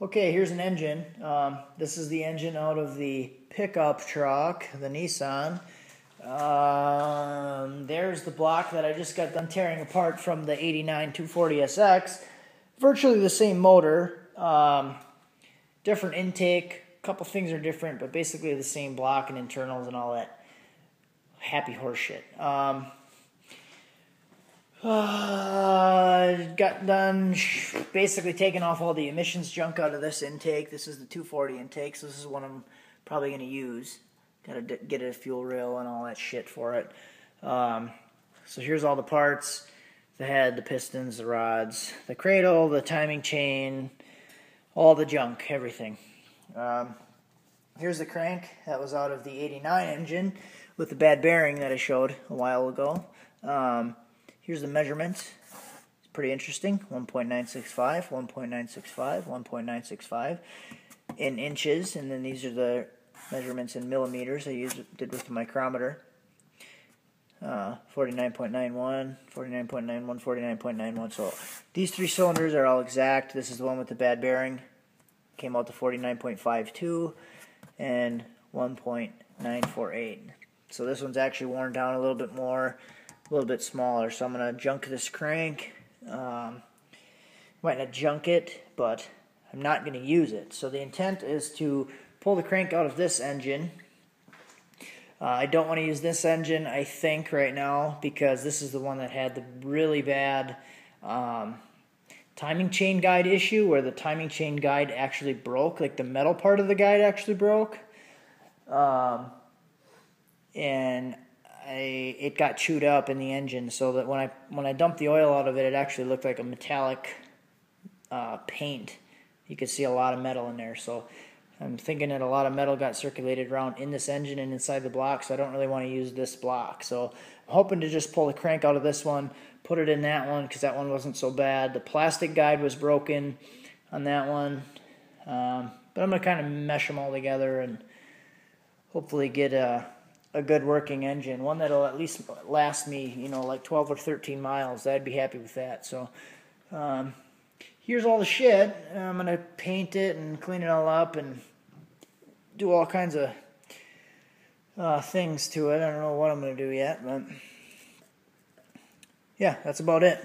Okay, here's an engine. Um, this is the engine out of the pickup truck, the Nissan. Um, there's the block that I just got done tearing apart from the 89 240SX. Virtually the same motor, um, different intake. A couple things are different, but basically the same block and internals and all that happy horse shit. Um, uh, got done basically taking off all the emissions junk out of this intake. This is the 240 intake, so this is one I'm probably going to use. Got to get a fuel rail and all that shit for it. Um, so here's all the parts the head, the pistons, the rods, the cradle, the timing chain, all the junk, everything. Um, here's the crank that was out of the 89 engine with the bad bearing that I showed a while ago. Um, Here's the measurements. Pretty interesting. 1.965, 1.965, 1.965 in inches, and then these are the measurements in millimeters I used did with the micrometer. Uh, 49.91, 49.91, 49.91. So these three cylinders are all exact. This is the one with the bad bearing. Came out to 49.52 and 1.948. So this one's actually worn down a little bit more a little bit smaller. So I'm going to junk this crank. Um, might not junk it, but I'm not going to use it. So the intent is to pull the crank out of this engine. Uh, I don't want to use this engine, I think, right now, because this is the one that had the really bad um, timing chain guide issue where the timing chain guide actually broke, like the metal part of the guide actually broke. Um, and I, it got chewed up in the engine so that when I when I dumped the oil out of it, it actually looked like a metallic uh, paint. You could see a lot of metal in there. So I'm thinking that a lot of metal got circulated around in this engine and inside the block. So I don't really want to use this block. So I'm hoping to just pull the crank out of this one, put it in that one because that one wasn't so bad. The plastic guide was broken on that one, um, but I'm gonna kind of mesh them all together and hopefully get a a good working engine, one that'll at least last me, you know, like 12 or 13 miles. I'd be happy with that. So, um, here's all the shit. I'm gonna paint it and clean it all up and do all kinds of uh, things to it. I don't know what I'm gonna do yet, but yeah, that's about it.